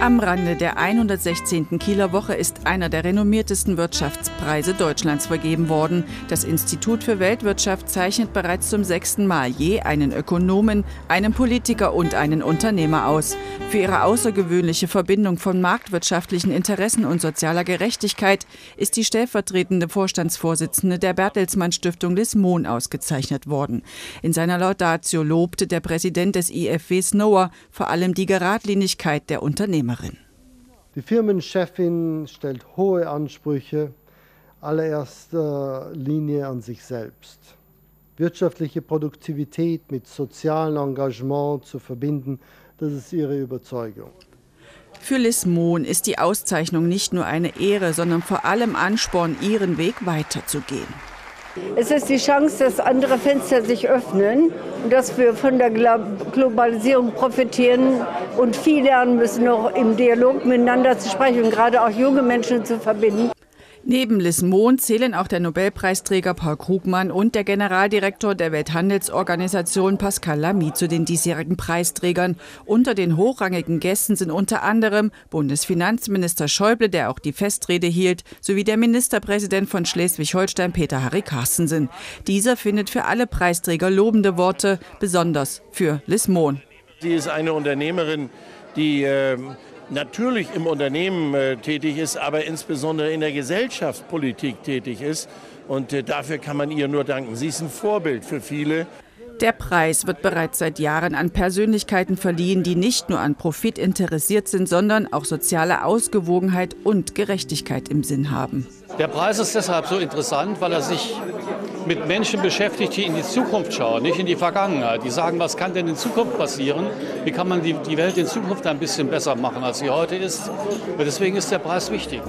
Am Rande der 116. Kieler Woche ist einer der renommiertesten Wirtschaftspreise Deutschlands vergeben worden. Das Institut für Weltwirtschaft zeichnet bereits zum sechsten Mal je einen Ökonomen, einen Politiker und einen Unternehmer aus. Für ihre außergewöhnliche Verbindung von marktwirtschaftlichen Interessen und sozialer Gerechtigkeit ist die stellvertretende Vorstandsvorsitzende der Bertelsmann Stiftung Liz Mohn ausgezeichnet worden. In seiner Laudatio lobte der Präsident des IFW Snower vor allem die Geradlinigkeit der Unternehmer. Unternehmerin. Die Firmenchefin stellt hohe Ansprüche, allererster Linie an sich selbst. Wirtschaftliche Produktivität mit sozialem Engagement zu verbinden, das ist ihre Überzeugung. Für Liz Mohn ist die Auszeichnung nicht nur eine Ehre, sondern vor allem Ansporn, ihren Weg weiterzugehen. Es ist die Chance, dass andere Fenster sich öffnen und dass wir von der Globalisierung profitieren und viel lernen müssen, noch im Dialog miteinander zu sprechen und gerade auch junge Menschen zu verbinden. Neben Liz Mohn zählen auch der Nobelpreisträger Paul Krugmann und der Generaldirektor der Welthandelsorganisation Pascal Lamy zu den diesjährigen Preisträgern. Unter den hochrangigen Gästen sind unter anderem Bundesfinanzminister Schäuble, der auch die Festrede hielt, sowie der Ministerpräsident von Schleswig-Holstein Peter Harry Carstensen. Dieser findet für alle Preisträger lobende Worte, besonders für Liz Mohn. Sie ist eine Unternehmerin, die äh natürlich im Unternehmen äh, tätig ist, aber insbesondere in der Gesellschaftspolitik tätig ist. Und äh, dafür kann man ihr nur danken. Sie ist ein Vorbild für viele. Der Preis wird bereits seit Jahren an Persönlichkeiten verliehen, die nicht nur an Profit interessiert sind, sondern auch soziale Ausgewogenheit und Gerechtigkeit im Sinn haben. Der Preis ist deshalb so interessant, weil er sich mit Menschen beschäftigt, die in die Zukunft schauen, nicht in die Vergangenheit. Die sagen, was kann denn in Zukunft passieren? Wie kann man die, die Welt in Zukunft ein bisschen besser machen, als sie heute ist? Und deswegen ist der Preis wichtig.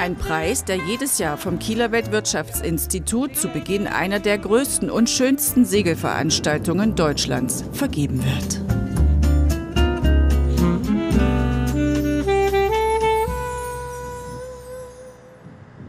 Ein Preis, der jedes Jahr vom Kieler Weltwirtschaftsinstitut zu Beginn einer der größten und schönsten Segelveranstaltungen Deutschlands vergeben wird.